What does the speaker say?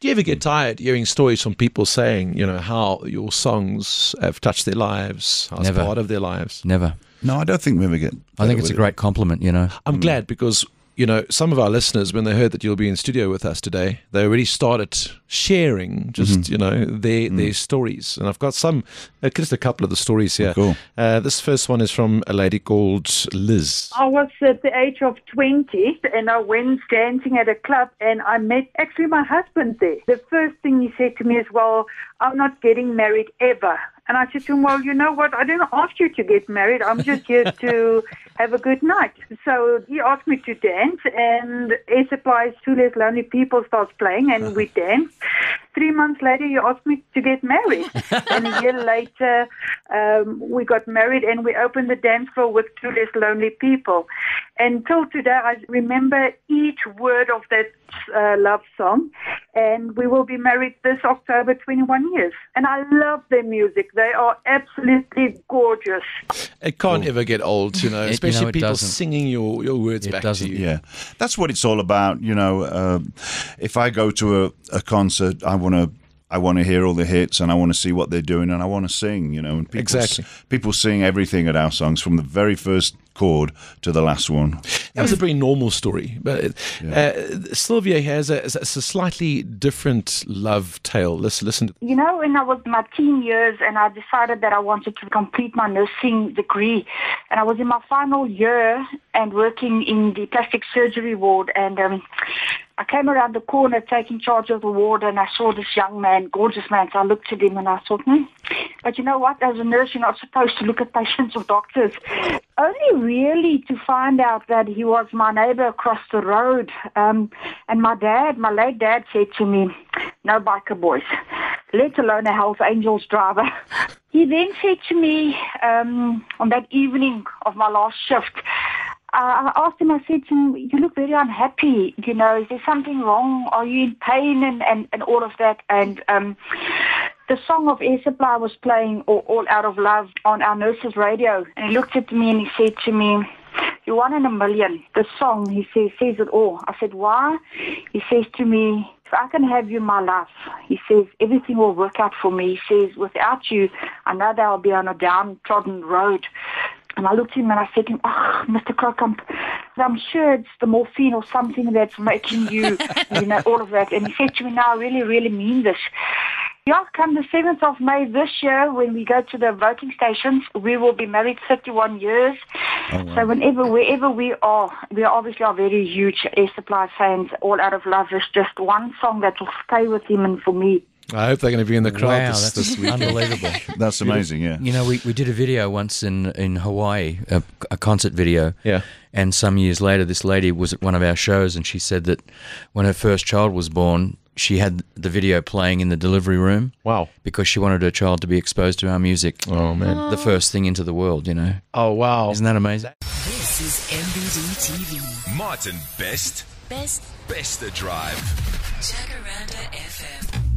Do you ever get hmm. tired hearing stories from people saying, you know, how your songs have touched their lives, how it's Never. part of their lives? Never. No, I don't think we ever get. I think it's a with great compliment, you know. I'm hmm. glad because you know some of our listeners, when they heard that you'll be in studio with us today, they already started sharing just you know their their stories, and I've got some, uh, just a couple of the stories here. cool. Uh, this first one is from a lady called Liz. I was at the age of 20 and I went dancing at a club and I met actually my husband there. The first thing he said to me is, Well, I'm not getting married ever. And I said to him, Well, you know what? I didn't ask you to get married. I'm just here to have a good night. So he asked me to dance and Air Supply's Two Less Lonely People starts playing and we danced. Three months later, he asked me to get married. and a year later, um, we got married and we opened the dance floor with Two Less Lonely People. And till today, I remember each word of that uh, love song. And we will be married this October, 21 years. And I love their music. They are absolutely gorgeous. It can't ever get old, you know, It- you especially know, people doesn't. singing your, your words It back doesn't, to you. Yeah, that's what it's all about. You know, uh, if I go to a, a concert, I want to. I want to hear all the hits and I want to see what they're doing and I want to sing, you know. And people, Exactly. people sing everything at our songs from the very first chord to the last one. That was a very normal story, but uh, Sylvia has a, has a slightly different love tale. Let's listen You know, when I was in my teen years and I decided that I wanted to complete my nursing degree, and I was in my final year and working in the plastic surgery ward, and um, I came around the corner taking charge of the ward, and I saw this young man, gorgeous man. So I looked at him and I thought, hmm. But you know what? As a nurse, you're not supposed to look at patients or doctors. Only really to find out that he was my neighbor across the road. Um, and my dad, my late dad, said to me, "No biker boys, let alone a Hells Angels driver." He then said to me um, on that evening of my last shift. I asked him, I said to him, you look very unhappy, you know, is there something wrong? Are you in pain and, and, and all of that? And um, the song of Air Supply was playing all, all Out of Love on our nurse's radio. And he looked at me and he said to me, you're one in a million. The song, he says, says it all. I said, why? He says to me, if I can have you in my life, he says, everything will work out for me. He says, without you, I know that I'll be on a downtrodden road. And I looked at him and I said to him, ah, oh, Mr. Crook, I'm, sure it's the morphine or something that's making you, you know, all of that. And he said to me, no, I really, really mean this. Yeah, come the 7th of May this year, when we go to the voting stations, we will be married 31 years. Oh, so whenever, wherever we are, we obviously are very huge Air Supply fans. All Out of Love is just one song that will stay with him and for me. I hope they're going to be in the crowd wow, this, that's this week. unbelievable. That's amazing, yeah. You know, we, we did a video once in, in Hawaii, a, a concert video. Yeah. And some years later, this lady was at one of our shows and she said that when her first child was born, she had the video playing in the delivery room Wow. because she wanted her child to be exposed to our music. Oh, man. The first thing into the world, you know. Oh, wow. Isn't that amazing? This is MBD TV. Martin Best. Best Best the Drive. Jacaranda FM.